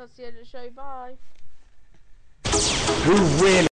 that's the end of the show. Bye. Who really?